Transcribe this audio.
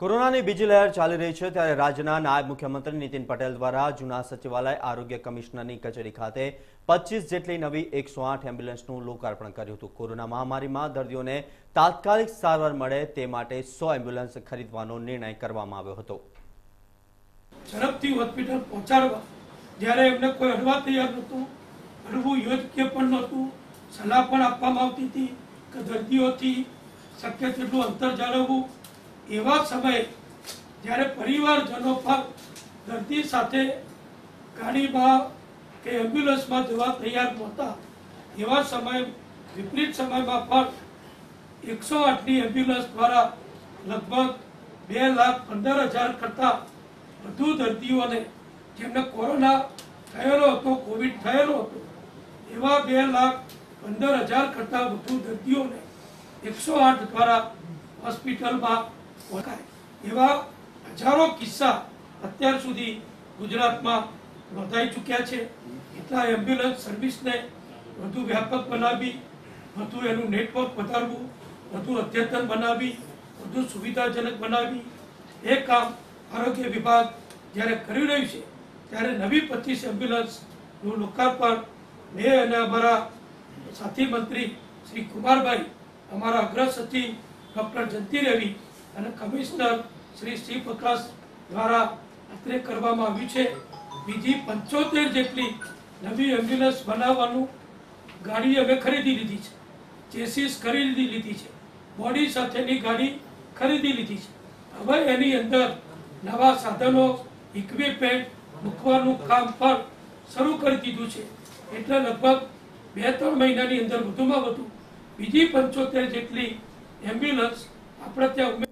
કોરોનાની બીજી લહેર ચાલી રહી છે ત્યારે રાજ્યના નાયબ મુખ્યમંત્રી નીતિન પટેલ દ્વારા જૂના સચિવાલય આરોગ્ય કમિશનરની કચેરી ખાતે પચીસ જેટલી નવી એકસો આઠ એમ્બ્યુલન્સનું લોકાર્પણ કર્યું હતું. કોરોના મહામારીમાં દર્દીઓને તાત્કાલિક સારવાર મળે તે માટે સો એમ્બ્યુલન્સ ખરીદવાનો નિર્ણય કરવામાં આવ્યો હતો. ઝડપથી હોસ્પિટલ પહોંચાડવા. જ્યારે એમને કોઈ હડવા તૈયાર નહોતું હડવું યોગ્ય પણ નહોતું, સલાહ પણ આપવામાં આવતી હતી કે દર્દીઓથી શક્ય તેટલું અંતર જાળવવું એવા સમયે જ્યારે પરિવારજનો પણ દર્દી સાથે ગાડીમાં કે એમ્બ્યુલન્સમાં જવા તૈયાર નહોતા, એવા સમય, વિપરીત સમયમાં પણ એકસો આઠની એમ્બ્યુલન્સ દ્વારા લગભગ બે લાખ પંદર હજાર કરતાં વધુ દર્દીઓને જેમને કોરોના થયેલો હતો, કોવિડ થયેલો હતો, એવા બે લાખ પંદર હજાર કરતાં વધુ દર્દીઓને એકસો આઠ દ્વારા હોસ્પિટલમાં પહોંચાય એવા હજારો કિસ્સા અત્યાર સુધી ગુજરાતમાં નોંધાઈ ચૂક્યા છે. એટલા એમ્બ્યુલન્સ સર્વિસને વધુ વ્યાપક બનાવી, વધુ એનું નેટવર્ક વધારવું, વધુ અદ્યતન બનાવી, વધુ સુવિધાજનક બનાવી. એ કામ આરોગ્ય વિભાગ જ્યારે કરી રહ્યું છે, ત્યારે નવી પચીસ એમ્બ્યુલન્સનું લોકાર્પણ મેં અને અમારા સાથી મંત્રી શ્રી કુમારભાઈ, અમારા અગ્ર સચિવ ડૉક્ટર જયંતિ રવિ અને કમિશનર શ્રી શ્રી પ્રકાશ દ્વારા અત્રે કરવામાં આવ્યું છે. બીજી પંચોતેર જેટલી નવી એમ્બ્યુલન્સ બનાવવાનું ગાડી અમે ખરીદી લીધી છે. ચેસીસ ખરીદી લીધી છે. બોડી સાથેની ગાડી ખરીદી લીધી છે. હવે એની અંદર નવા સાધનો ઇક્વિપમેન્ટ મૂકવાનું કામ પણ શરૂ કરી દીધું છે. એટલે લગભગ બે ત્રણ મહિનાની અંદર વધુમાં વધુ બીજી પંચોતેર જેટલી એમ્બ્યુલન્સ આપણે ત્યાં